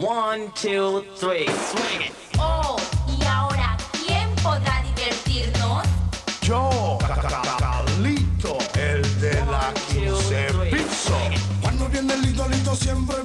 One, two, three, swing it. Oh, y ahora, ¿quién podrá divertirnos? Yo, Calito, el de la 15 piso. Cuando viene el idolito siempre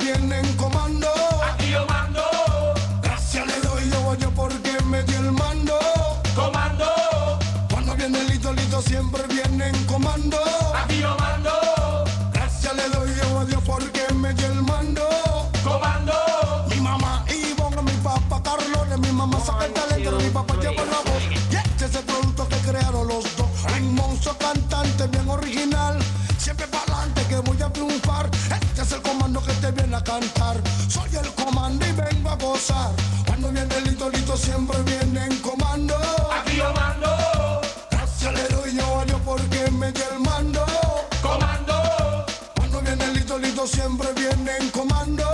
mamá saca el talento, de mi papá lleva la voz. Y este es el producto que crearon los dos. Un monstruo cantante bien original. Siempre para adelante que voy a triunfar. Este es el comando que te viene a cantar. Soy el comando y vengo a gozar. Cuando viene el idolito siempre viene en comando. aquí yo mando, Gracias le doy yo a Dios porque me dio el mando. comando, Cuando viene el idolito siempre viene en comando.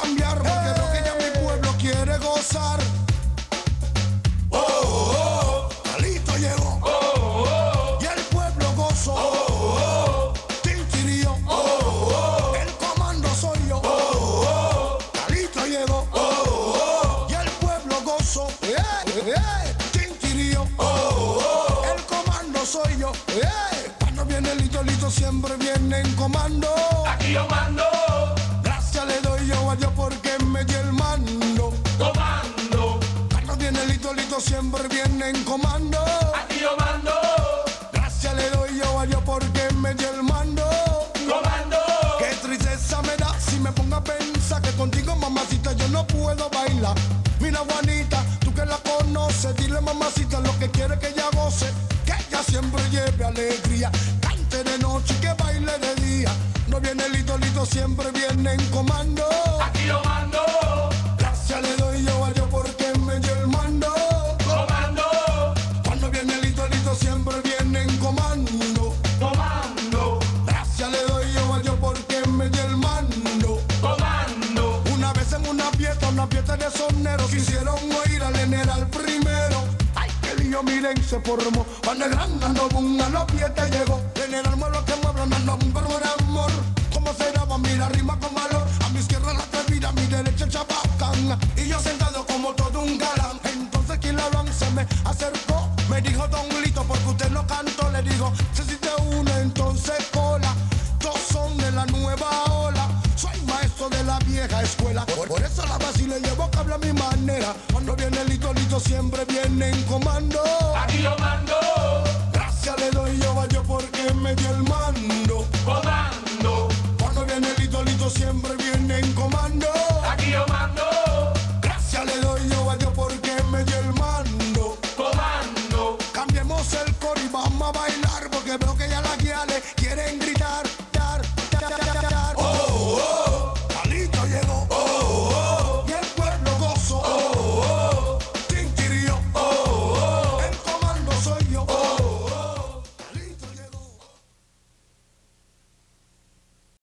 Cambiar porque veo que ya mi pueblo quiere gozar. Oh, oh, oh, Calito llegó. Oh, oh, oh. Y el pueblo gozó. Oh, oh, oh. Tintirío. Oh, oh. El comando soy yo. Oh, oh, oh. Calito llegó. Oh, oh, oh. Y el pueblo gozó. Eh, eh. Tintirío. Oh, oh, oh. El comando soy yo. Eh. Cuando viene el idolito siempre viene en comando. aquí yo mando, dio el mando. comando, Cuando viene el idolito siempre viene en comando. aquí yo mando, Gracias le doy yo a Dios porque me dio el mando. comando, Qué tristeza me da si me pongo a pensar que contigo mamacita yo no puedo bailar. Mira Juanita, tú que la conoces, dile mamacita lo que quiere que ella goce. Que ella siempre lleve alegría, cante de noche y que baile de día. No viene el idolito, siempre viene en comando. De soneros quisieron oír al general primero. Ay, que lío, miren, se formó. Cuando el gran boom a los pies te llegó. General mueve que mueve, dando un de amor. ¿Cómo se graba? Mira, rima con valor. A mi izquierda la atrevida, a mi derecha el. Y yo sentado como todo un galán. Entonces quien la se me acercó. Me dijo Don Lito, porque usted no cantó. Le digo, si te une, entonces cola. Dos son de la nueva vieja escuela. Por, por eso la base le llevo que habla a mi manera. Cuando viene el idolito siempre viene en comando. aquí yo mando, Gracias le doy yo a Dios porque me dio el mando. comando, Cuando viene el idolito siempre viene en comando. aquí yo mando, Gracias le doy yo a Dios porque me dio el mando. comando, Cambiemos el coro y vamos a bailar porque veo que ya la